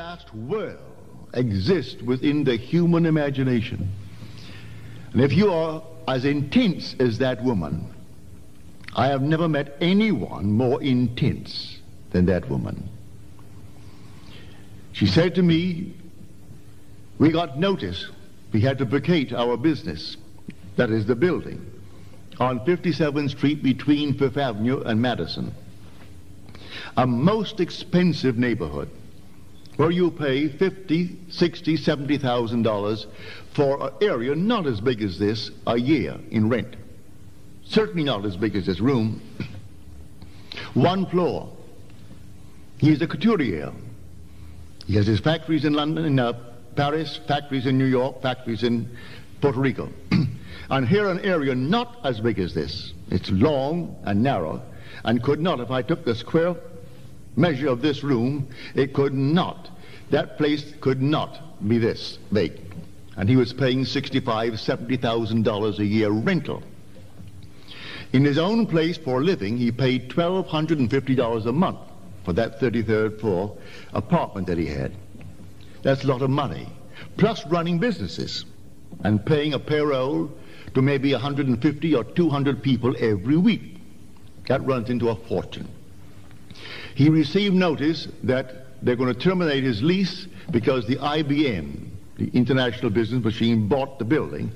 vast world exists within the human imagination. And if you are as intense as that woman, I have never met anyone more intense than that woman. She said to me, we got notice we had to vacate our business, that is the building, on 57th Street between Fifth Avenue and Madison. A most expensive neighborhood where you pay 50, 60, 70,000 dollars for an area not as big as this a year in rent. Certainly not as big as this room. One floor. He's a couturier. He has his factories in London, in uh, Paris, factories in New York, factories in Puerto Rico. and here an area not as big as this. It's long and narrow and could not, if I took the square measure of this room, it could not. That place could not be this big. And he was paying sixty-five, seventy thousand dollars a year rental. In his own place for a living, he paid twelve hundred and fifty dollars a month for that 33rd floor apartment that he had. That's a lot of money. Plus running businesses and paying a payroll to maybe 150 or 200 people every week. That runs into a fortune. He received notice that they're going to terminate his lease because the IBM, the International Business Machine, bought the building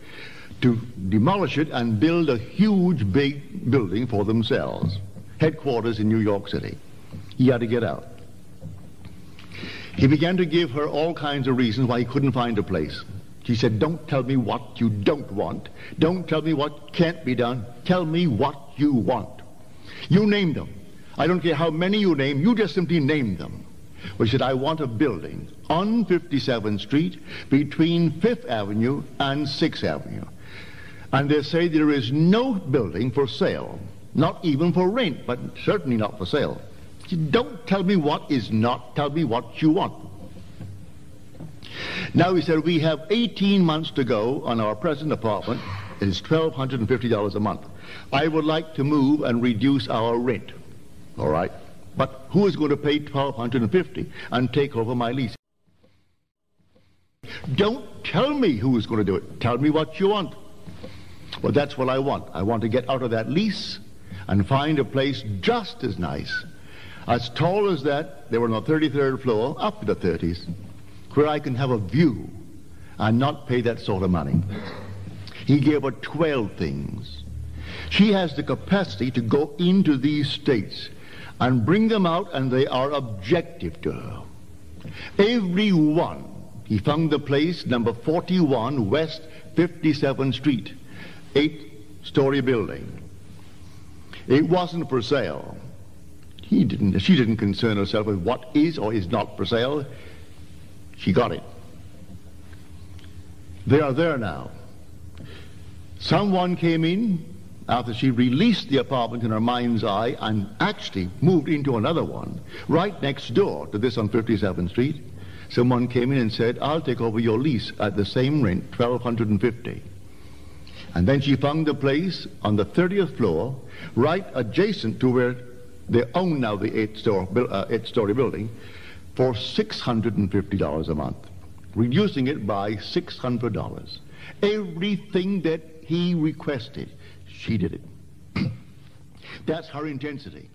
to demolish it and build a huge big building for themselves, headquarters in New York City. He had to get out. He began to give her all kinds of reasons why he couldn't find a place. She said, Don't tell me what you don't want. Don't tell me what can't be done. Tell me what you want. You name them. I don't care how many you name, you just simply name them. He said, I want a building on 57th Street between 5th Avenue and 6th Avenue. And they say there is no building for sale, not even for rent, but certainly not for sale. Don't tell me what is not, tell me what you want. Now he said, we have 18 months to go on our present apartment. It is $1,250 a month. I would like to move and reduce our rent. All right. But who is going to pay 1250 and take over my lease? Don't tell me who is going to do it. Tell me what you want. Well, that's what I want. I want to get out of that lease and find a place just as nice as tall as that, they were on the 33rd floor, up to the 30s, where I can have a view and not pay that sort of money. He gave her 12 things. She has the capacity to go into these states and bring them out, and they are objective to her. Every one. He found the place, number 41 West 57th Street, eight-story building. It wasn't for sale. He didn't, she didn't concern herself with what is or is not for sale. She got it. They are there now. Someone came in after she released the apartment in her mind's eye and actually moved into another one right next door to this on 57th Street. Someone came in and said, I'll take over your lease at the same rent, 1250 And then she found a place on the 30th floor right adjacent to where they own now the eight-story uh, eight story building for $650 a month, reducing it by $600. Everything that he requested, she did it. That's her intensity.